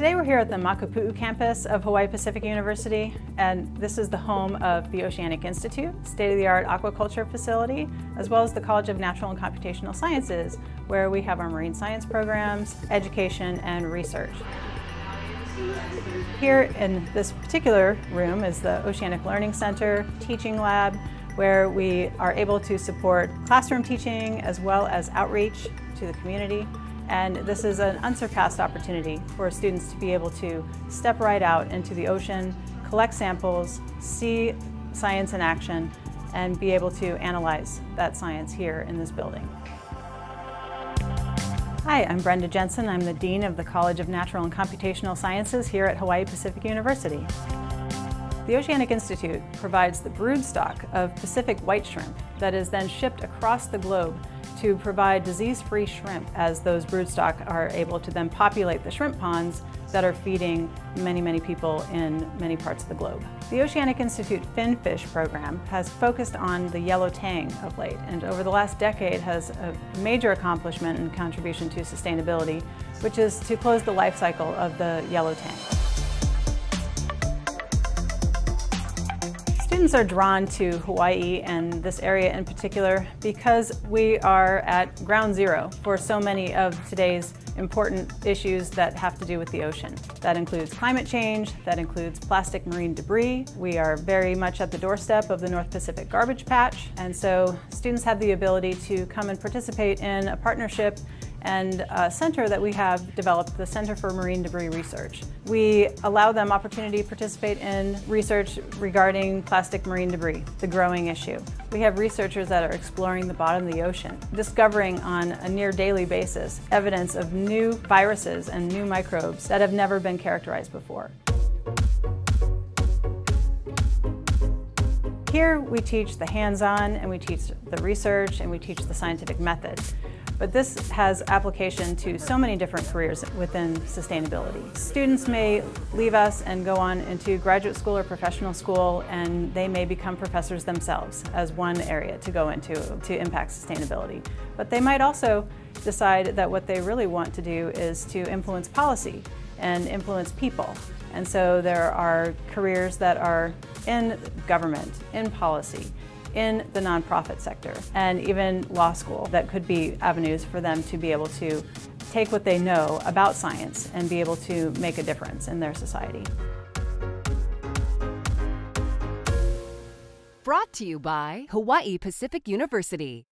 Today we're here at the Makapu'u campus of Hawaii Pacific University, and this is the home of the Oceanic Institute, state-of-the-art aquaculture facility, as well as the College of Natural and Computational Sciences, where we have our marine science programs, education, and research. Here in this particular room is the Oceanic Learning Center Teaching Lab, where we are able to support classroom teaching as well as outreach to the community. And this is an unsurpassed opportunity for students to be able to step right out into the ocean, collect samples, see science in action, and be able to analyze that science here in this building. Hi, I'm Brenda Jensen. I'm the Dean of the College of Natural and Computational Sciences here at Hawaii Pacific University. The Oceanic Institute provides the broodstock of Pacific white shrimp that is then shipped across the globe to provide disease-free shrimp as those broodstock are able to then populate the shrimp ponds that are feeding many, many people in many parts of the globe. The Oceanic Institute Finfish program has focused on the yellow tang of late and over the last decade has a major accomplishment and contribution to sustainability, which is to close the life cycle of the yellow tang. Students are drawn to Hawaii and this area in particular because we are at ground zero for so many of today's important issues that have to do with the ocean. That includes climate change, that includes plastic marine debris. We are very much at the doorstep of the North Pacific Garbage Patch, and so students have the ability to come and participate in a partnership and a center that we have developed, the Center for Marine Debris Research. We allow them opportunity to participate in research regarding plastic marine debris, the growing issue. We have researchers that are exploring the bottom of the ocean, discovering on a near daily basis evidence of new viruses and new microbes that have never been characterized before. Here we teach the hands-on and we teach the research and we teach the scientific method. But this has application to so many different careers within sustainability. Students may leave us and go on into graduate school or professional school and they may become professors themselves as one area to go into to impact sustainability. But they might also decide that what they really want to do is to influence policy and influence people. And so there are careers that are in government, in policy, in the nonprofit sector and even law school that could be avenues for them to be able to take what they know about science and be able to make a difference in their society. Brought to you by Hawaii Pacific University.